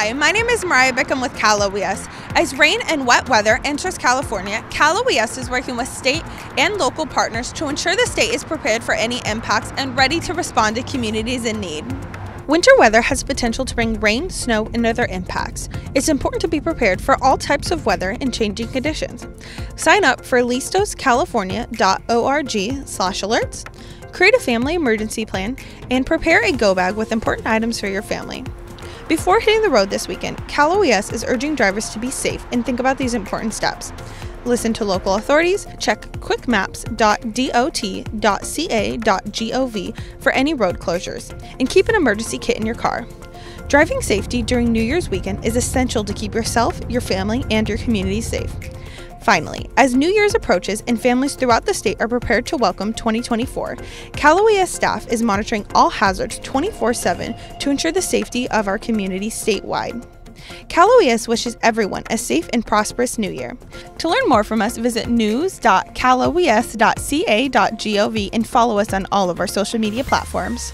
Hi, my name is Mariah Bickham with Cal OES. As rain and wet weather enters California, Cal OES is working with state and local partners to ensure the state is prepared for any impacts and ready to respond to communities in need. Winter weather has potential to bring rain, snow, and other impacts. It's important to be prepared for all types of weather and changing conditions. Sign up for listoscalifornia.org slash alerts, create a family emergency plan, and prepare a go bag with important items for your family. Before hitting the road this weekend, Cal OES is urging drivers to be safe and think about these important steps. Listen to local authorities, check quickmaps.dot.ca.gov for any road closures, and keep an emergency kit in your car. Driving safety during New Year's weekend is essential to keep yourself, your family, and your community safe. Finally, as New Year's approaches and families throughout the state are prepared to welcome 2024, Cal OES staff is monitoring all hazards 24 7 to ensure the safety of our community statewide. Cal OES wishes everyone a safe and prosperous new year. To learn more from us, visit news.caloes.ca.gov and follow us on all of our social media platforms.